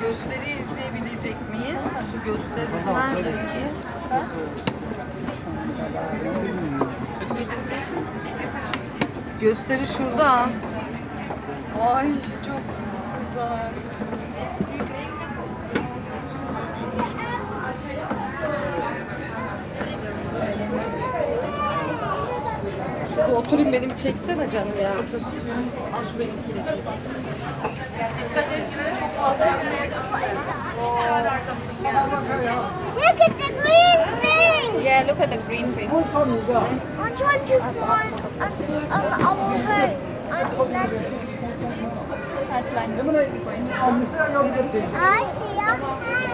Gösteri izleyebilecek miyiz? Şu gösterisi neredeydi? Gösteri şurada. Ay çok güzel. Şurada oturayım benim çeksene canım ya. Otur. Al şu benimkini çek. Dikkat et çok fazla Look at the green thing! Yeah, look at the green thing. I'm trying to find um, um, our home. I'm glad to- I see a.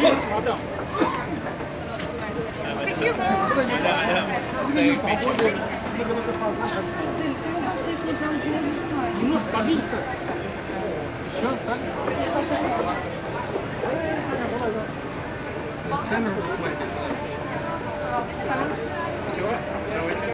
Есть, мадам. Какие волны? Немножко побыстро. Еще так? Камеру посмотрите.